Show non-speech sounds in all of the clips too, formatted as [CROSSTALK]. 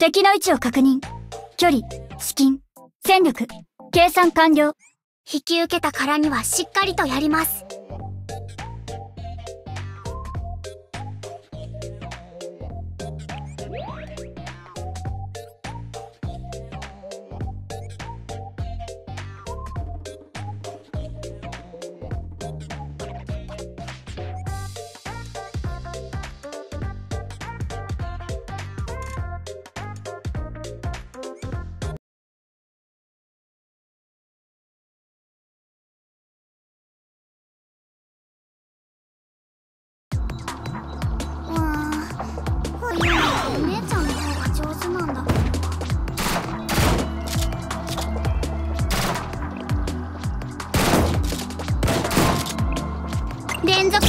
敵の位置を確認。距離、資金、戦力、計算完了。引き受けたからにはしっかりとやります。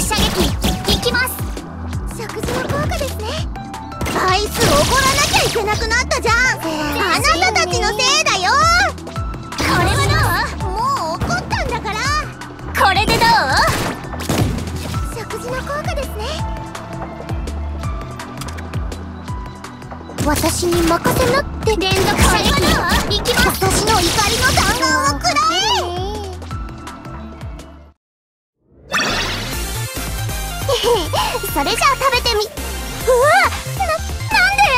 射撃いきます食事の効果ですねあいつ怒らなきゃいけなくなったじゃんあなたたちのせいだよ。これはどうもう怒ったんだからこれでどう食事の効果ですね私に任せなって連続射撃いきます私の怒りの弾丸を [LAUGHS] それじゃあ食べてみうわな、なんで？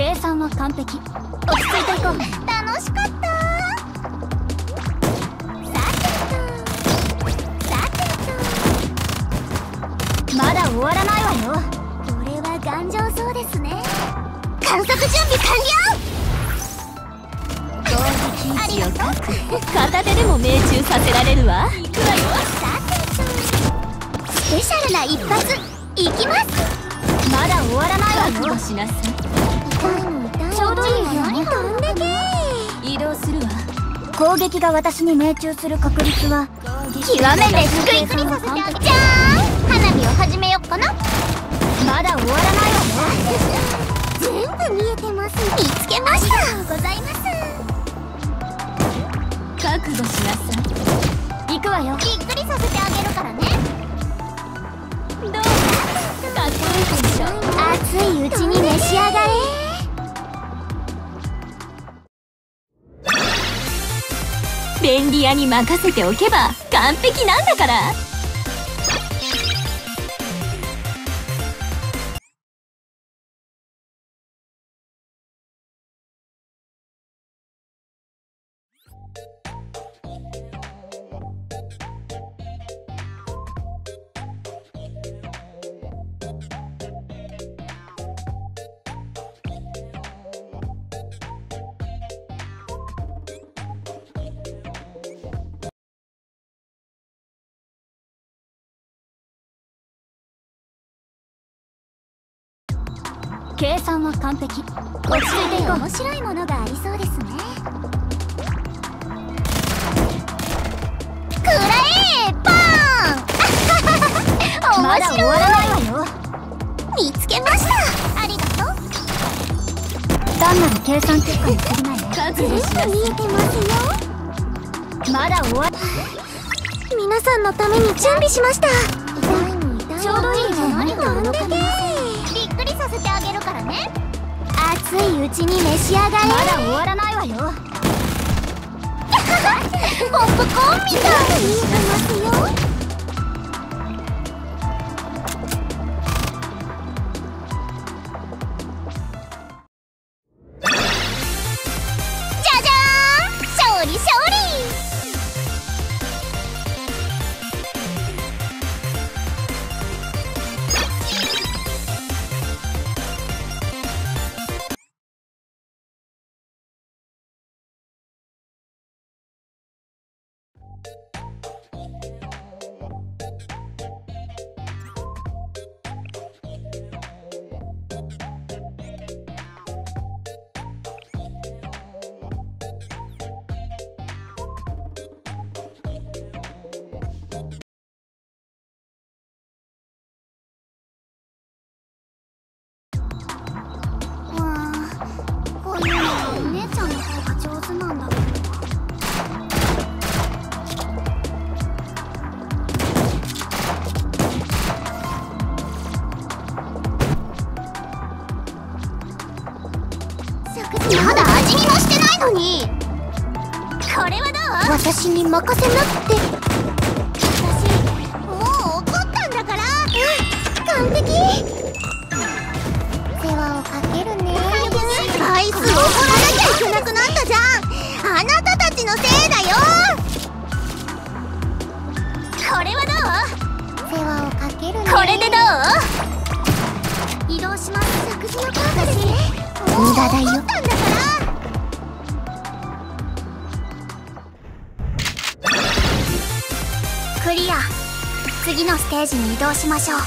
計算は完璧。落ち着いていこう。楽しかった。まだ終わらないわよ。とこれは頑丈そうですね。観測準備完了。攻撃位置を片手でも命中させられるわ。行くわよ。スペシャルな一発。いきますまだ終わらないわよ。覚悟。しなさいちょうどいいわよ。ねどんだけ移動するわ攻撃が私に命中する確率は、極めて低いじゃーん花火を始めよ。っかなまだ終わらないわよ。全部見えてます見つけましたありがとうございます覚悟しなさい行くわよ。びっくりさせてあげるからねどうかっこいい熱いうちに召し上がれ。便利屋に任せておけば完璧なんだから。計算は完璧。落ち着いていこう。面白いものがありそうですねくらえパーンまだ終わらないわよ。見つけましたありがとう単なる計算結果に過ぎないね。覚悟しなさ見えてますよまだ終わ皆さんのために準備しましたちょうどいいわよね。どんだけびっくりさせてあげるからね。熱いうちに召し上がれ。まだ終わらないわよ。ポップコーンみたい。見えてますよのに。これはどう？私に任せなって。私もう怒ったんだから。うん完璧。世話をかけるね。アイスを怒らなきゃいけなくなったじゃん。あなたたちのせいだよ。これはど世話をかけるね。うこれでどう？移動します。食事の効果ですね。無駄だよ次のステージに移動しましょう。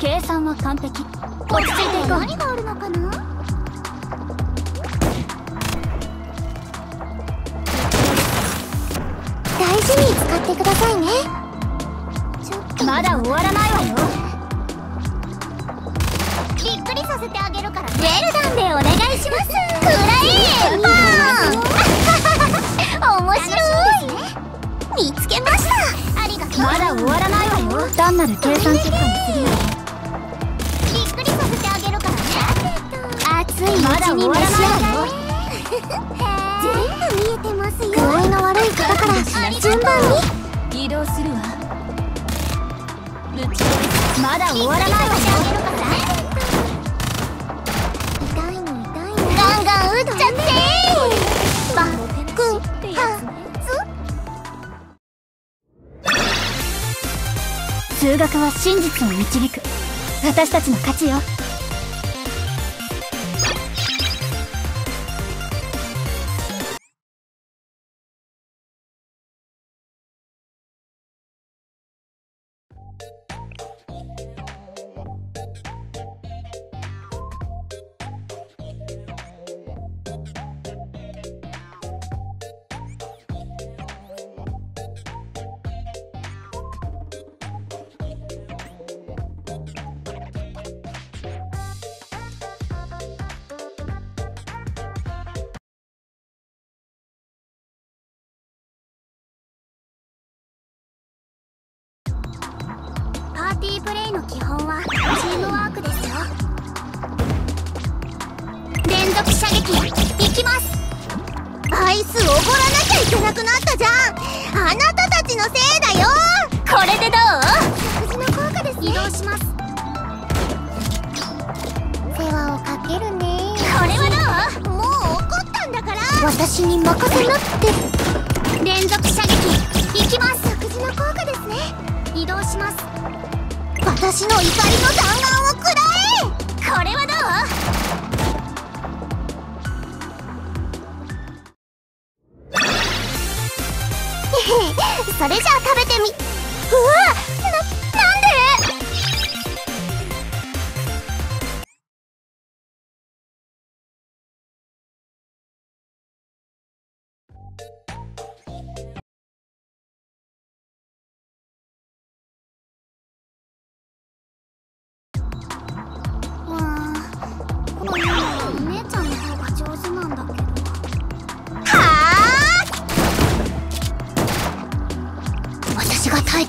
計算は完璧。落ち着いていこう。何があるのかな？大事に使ってくださいね。ちょっと。まだ終わらないわよ。びっくりさせてあげるからね。ウェルダンでお願いします。くらえパン面白い見つけました。ありがとう。まだ終わらないわよ。単なる計算結果にすぎな具合の悪い方から順番に移動するわまだ終わらない。わよ痛いの。痛いの。ガンガン打っちゃってバックハツ数学は真実を導く私たちの。勝ちよティープレイの基本はチームワークですよ。連続射撃いきます。アイスおごらなきゃいけなくなったじゃん。あなたたちのせいだよ。これでどう？食事の効果ですね。移動します。世話をかけるね。これはどう？もう怒ったんだから。私に任せなって。連続私の怒りの弾丸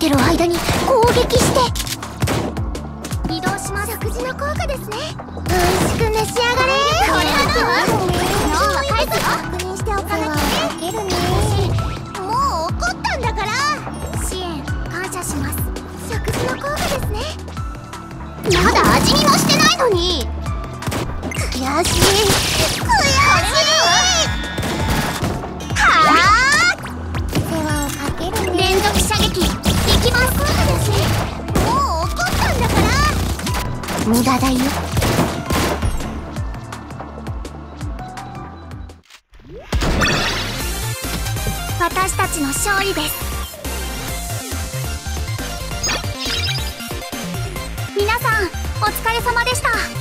てる間に攻撃して。移動します。食事の効果ですね。美味しく召し上がれ。これはどう脳は返すよ確認しておかなきゃねもう怒ったんだから。支援感謝します。食事の効果ですね。まだ味見もしてないのに。悔しい。悔しい。無駄だよ。私たちの勝利です。皆さんお疲れ様でした。